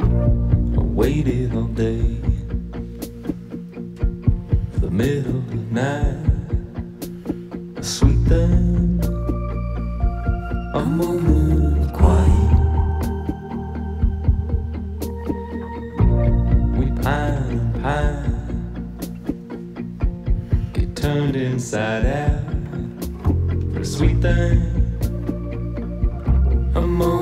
I waited all day for the middle of the night, a sweet thing, a moment of quiet. We pine and pine, get turned inside out for a sweet thing, a moment.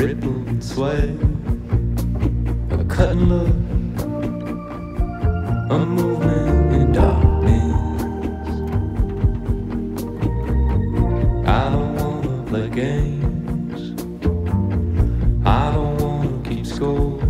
rippled sway, a cutting look, a movement in darkness. I don't wanna play games, I don't wanna keep score.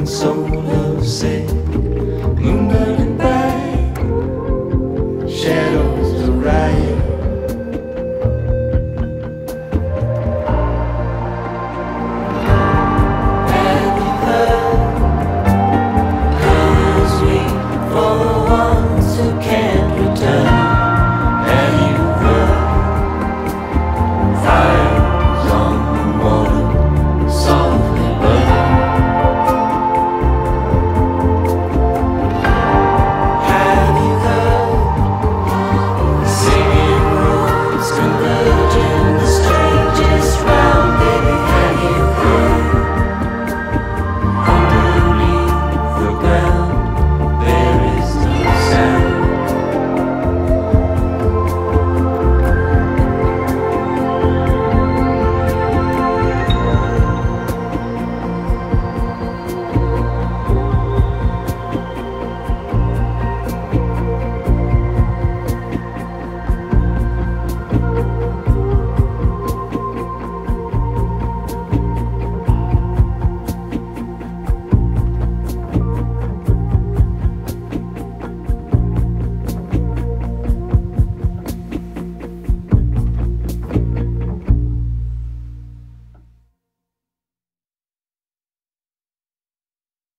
consoler said.